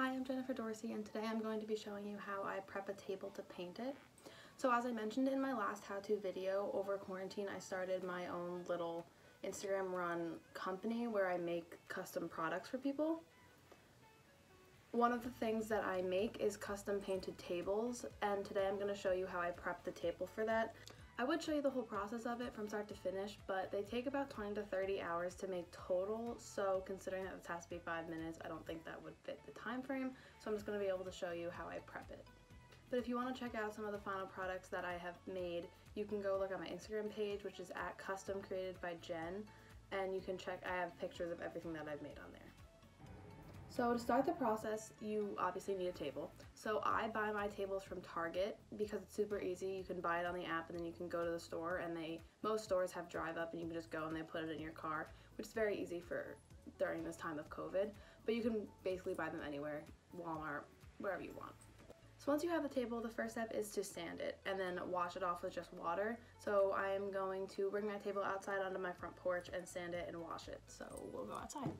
Hi, I'm Jennifer Dorsey and today I'm going to be showing you how I prep a table to paint it. So as I mentioned in my last how-to video, over quarantine I started my own little Instagram run company where I make custom products for people. One of the things that I make is custom painted tables and today I'm going to show you how I prep the table for that. I would show you the whole process of it from start to finish, but they take about 20 to 30 hours to make total, so considering that this has to be 5 minutes, I don't think that would fit the time frame, so I'm just going to be able to show you how I prep it. But if you want to check out some of the final products that I have made, you can go look at my Instagram page, which is at custom created by Jen, and you can check, I have pictures of everything that I've made on there. So to start the process, you obviously need a table. So I buy my tables from Target because it's super easy. You can buy it on the app and then you can go to the store and they most stores have drive up and you can just go and they put it in your car, which is very easy for during this time of COVID. But you can basically buy them anywhere, Walmart, wherever you want. So once you have the table, the first step is to sand it and then wash it off with just water. So I am going to bring my table outside onto my front porch and sand it and wash it. So we'll go outside.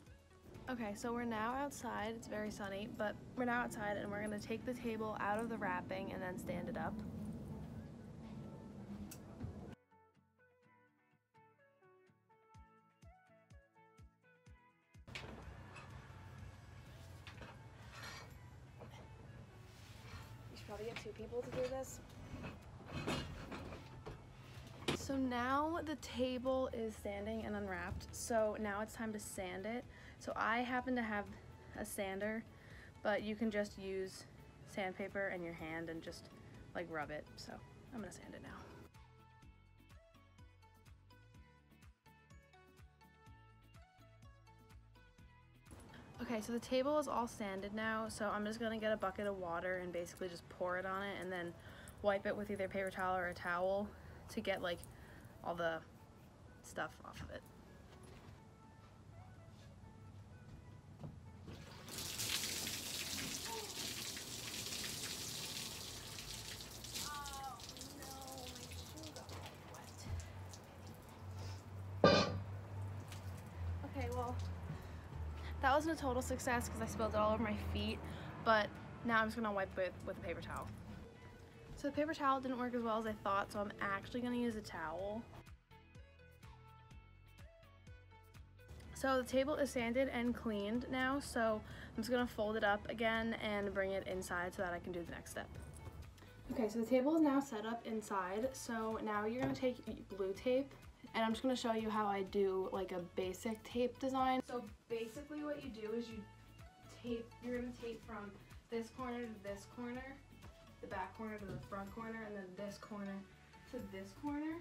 Okay, so we're now outside. It's very sunny, but we're now outside and we're gonna take the table out of the wrapping and then stand it up. You should probably get two people to do this. So now the table is standing and unwrapped. So now it's time to sand it. So I happen to have a sander, but you can just use sandpaper and your hand and just like rub it. So I'm gonna sand it now. Okay, so the table is all sanded now, so I'm just gonna get a bucket of water and basically just pour it on it and then wipe it with either paper towel or a towel to get like all the stuff off of it. Okay, well, that wasn't a total success because I spilled it all over my feet, but now I'm just gonna wipe it with a paper towel. So the paper towel didn't work as well as I thought, so I'm actually gonna use a towel. So the table is sanded and cleaned now, so I'm just gonna fold it up again and bring it inside so that I can do the next step. Okay, so the table is now set up inside, so now you're gonna take blue tape and I'm just gonna show you how I do like a basic tape design. So basically what you do is you tape, you're gonna tape from this corner to this corner the back corner to the front corner and then this corner to this corner.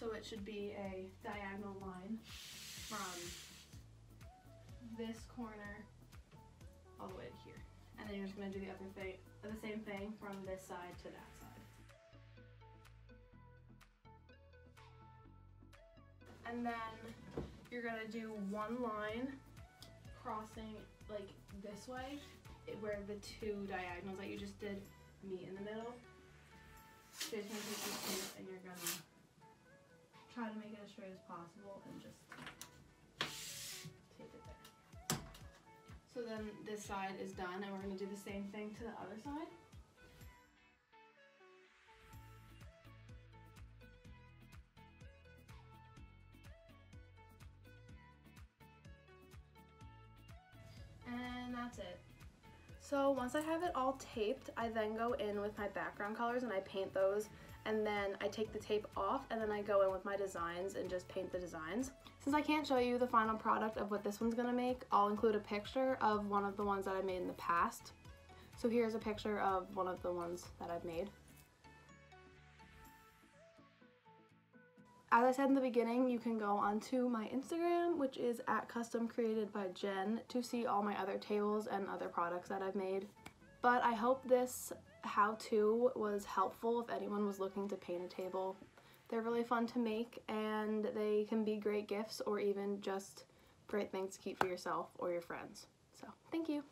So it should be a diagonal line from this corner all the way to here. And then you're just gonna do the other thing, the same thing from this side to that side. And then you're gonna do one line crossing like this way where the two diagonals that you just did meet in the middle. So you're gonna take and you're gonna try to make it as straight as possible and just tape it there. So then this side is done and we're gonna do the same thing to the other side. And that's it. So once I have it all taped, I then go in with my background colors and I paint those and then I take the tape off and then I go in with my designs and just paint the designs. Since I can't show you the final product of what this one's gonna make, I'll include a picture of one of the ones that I made in the past. So here's a picture of one of the ones that I've made. As I said in the beginning, you can go onto my Instagram, which is at custom created by Jen, to see all my other tables and other products that I've made. But I hope this how-to was helpful if anyone was looking to paint a table. They're really fun to make and they can be great gifts or even just great things to keep for yourself or your friends. So, thank you.